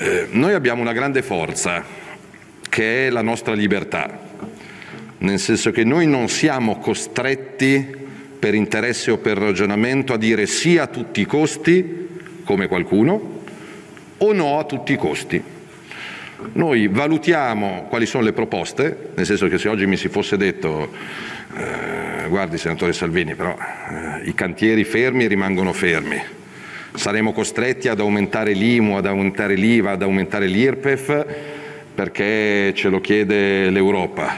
Eh, noi abbiamo una grande forza che è la nostra libertà, nel senso che noi non siamo costretti per interesse o per ragionamento a dire sì a tutti i costi, come qualcuno, o no a tutti i costi. Noi valutiamo quali sono le proposte, nel senso che se oggi mi si fosse detto eh, guardi senatore Salvini, però eh, i cantieri fermi rimangono fermi, saremo costretti ad aumentare l'IMU, ad aumentare l'IVA, ad aumentare l'IRPEF perché ce lo chiede l'Europa.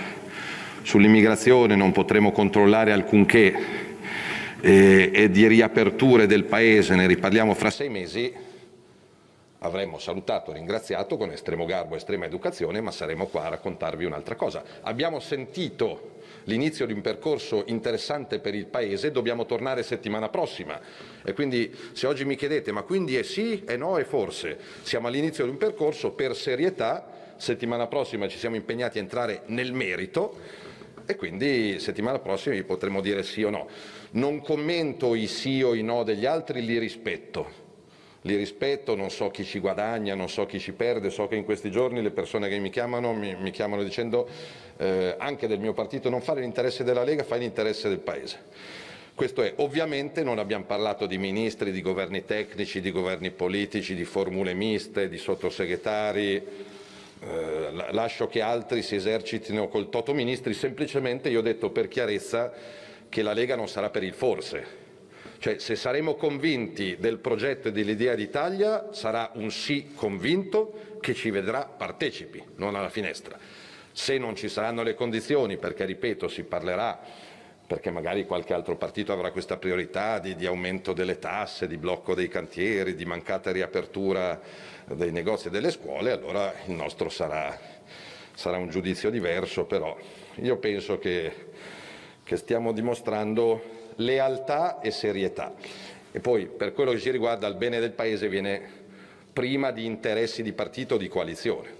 Sull'immigrazione non potremo controllare alcunché e, e di riaperture del Paese ne riparliamo fra sei mesi, avremmo salutato, ringraziato con estremo garbo, estrema educazione, ma saremo qua a raccontarvi un'altra cosa. Abbiamo sentito l'inizio di un percorso interessante per il Paese, dobbiamo tornare settimana prossima. E quindi se oggi mi chiedete ma quindi è sì, è no e forse, siamo all'inizio di un percorso per serietà, settimana prossima ci siamo impegnati a entrare nel merito e quindi settimana prossima vi potremo dire sì o no. Non commento i sì o i no degli altri, li rispetto li rispetto, non so chi ci guadagna, non so chi ci perde, so che in questi giorni le persone che mi chiamano mi, mi chiamano dicendo eh, anche del mio partito non fare l'interesse della Lega, fai l'interesse del Paese. Questo è, ovviamente non abbiamo parlato di ministri, di governi tecnici, di governi politici, di formule miste, di sottosegretari, eh, lascio che altri si esercitino col toto ministri, semplicemente io ho detto per chiarezza che la Lega non sarà per il forse, cioè, se saremo convinti del progetto e dell'idea d'Italia, sarà un sì convinto che ci vedrà partecipi, non alla finestra. Se non ci saranno le condizioni, perché ripeto, si parlerà perché magari qualche altro partito avrà questa priorità di, di, aumento delle tasse, di blocco dei cantieri, di mancata riapertura dei negozi e delle scuole, allora il nostro sarà, sarà un giudizio diverso, però io penso che, che stiamo dimostrando lealtà e serietà. E poi per quello che ci riguarda il bene del Paese viene prima di interessi di partito o di coalizione.